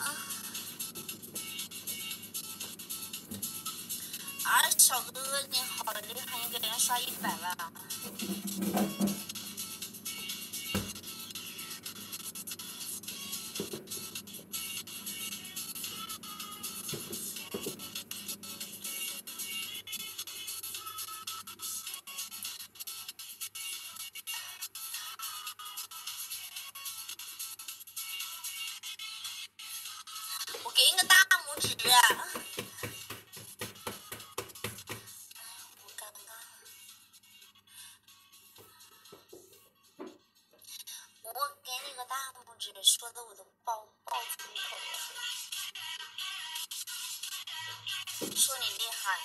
啊啊小哥哥你好厉害你给人家刷一百万给你个大拇指。我尴尬，我给你个大拇指，说的我都爆爆粗口了，说你厉害。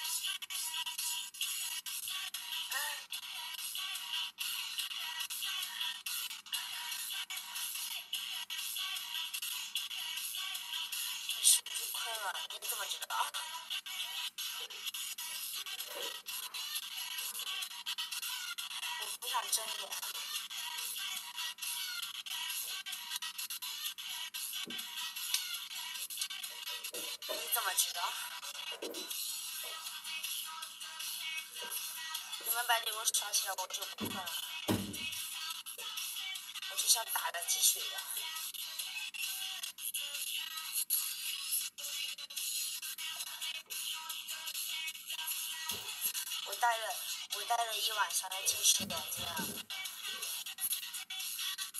你怎么知道？我不想睁眼你怎么知道？你们把礼物刷起来我就不困了我就像打了鸡血一样戴了我戴了一晚上的近视眼镜，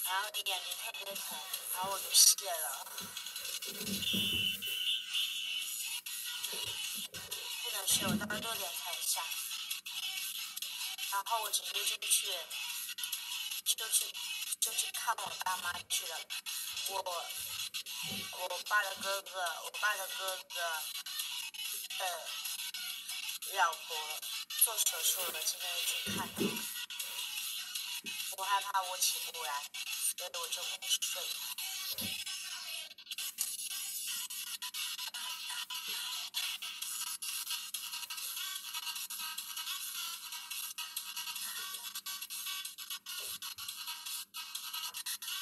然后眼睛特别疼，然后我就卸了。不能睡，我到六点才下。然后我直接就去，就去，就去看我爸妈去了。我，我爸的哥哥，我爸的哥哥，呃，老婆做手术了，今天去看他。我害怕我起不来，所以我就没睡。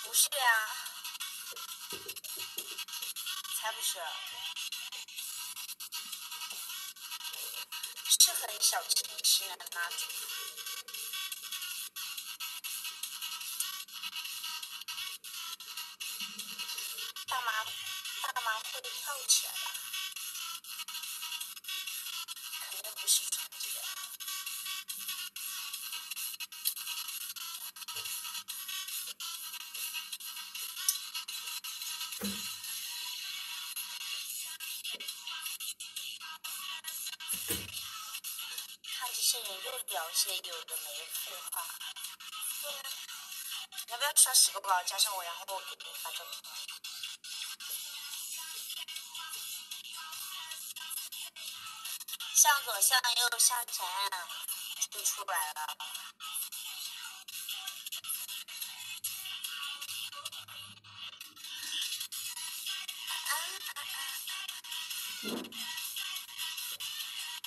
不是呀才不是，是很小清新的那种。大妈，大妈会跳起来吧？肯定不是穿这个。聊些有的没的废话，要不要刷十个包加上我，然后我给你发照片。向左，向右，向前，就出来了。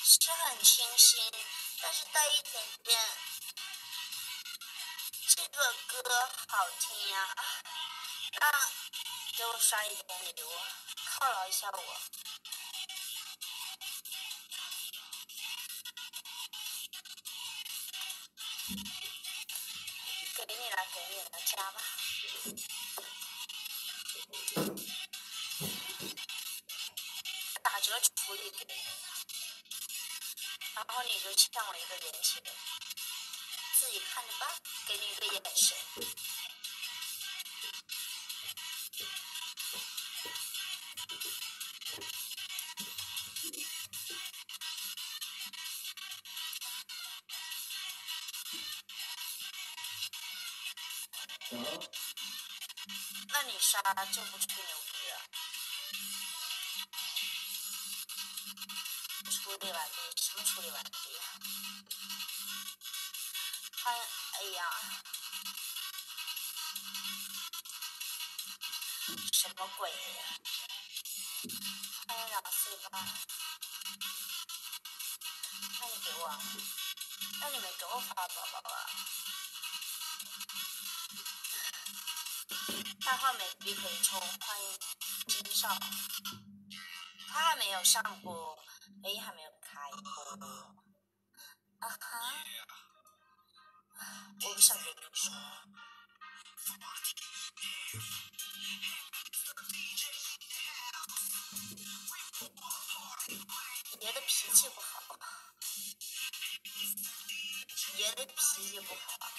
是很清新。但是带一点点，这个歌好听呀，那给我刷一点礼物，犒劳一下我。给你了，给你了，加吧。打折处理给你。然后你就欠我一个人情，自己看着办，给你一个眼神。那你杀就不吹牛处理完毕。什么处理完毕。欢迎，哎呀，什么鬼呀？欢迎老四八。那你给我，那你们给我发宝宝啊？大号没币可以充，欢迎金少。他还没有上播，A 还没有。开播。我不想跟你说。爷的脾气不好，爷的脾气不好，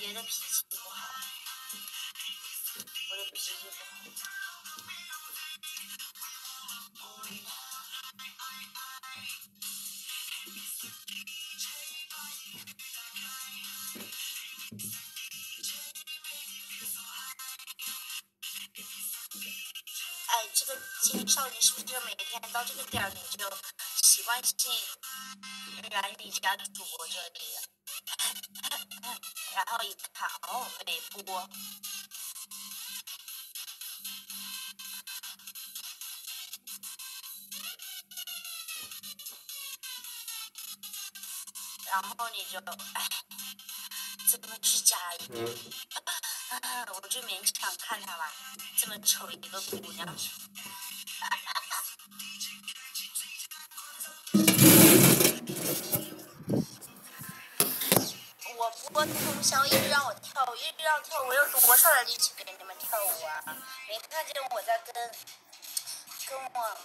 爷的脾气不好，我的脾气不好。个青少你是不是每天到这个点儿你就习惯性来你家主播这里，然后一看哦没播，然后你就哎，怎么去加一点？我就勉强看他吧，这么丑一个姑娘。想一直让我跳舞，一直让我跳舞，我有多少的力气给你们跳舞啊？没看见我在跟跟我